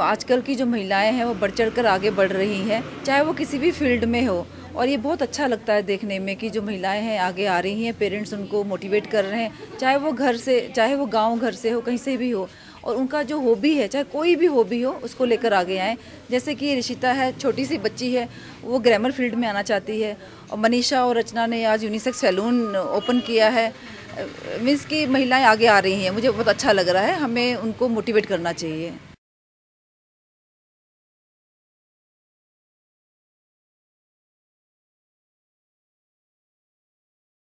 आजकल की जो महिलाएँ हैं, वो बढ़ चढ़ कर आगे बढ़ रही हैं, चाहे वो किसी भी फ़ील्ड में हो। और ये बहुत अच्छा लगता है देखने में कि जो महिलाएँ हैं, आगे आ रही हैं, पेरेंट्स उनको मोटिवेट कर रहे हैं, चाहे वो घर से, चाहे वो गाँव घर से हो, कहीं से भी हो। और उनका जो हॉबी है, चाहे कोई भी हॉबी हो, उसको लेकर आगे आएँ। जैसे कि रिशिता है, छोटी सी बच्ची है, वो ग्रामर फ़ील्ड में आना चाहती है। और मनीषा और रचना ने आज यूनिसेक्स सैलून ओपन किया है। मीन्स की महिलाएँ आगे आ रही हैं, मुझे बहुत अच्छा लग रहा है, हमें उनको मोटिवेट करना चाहिए।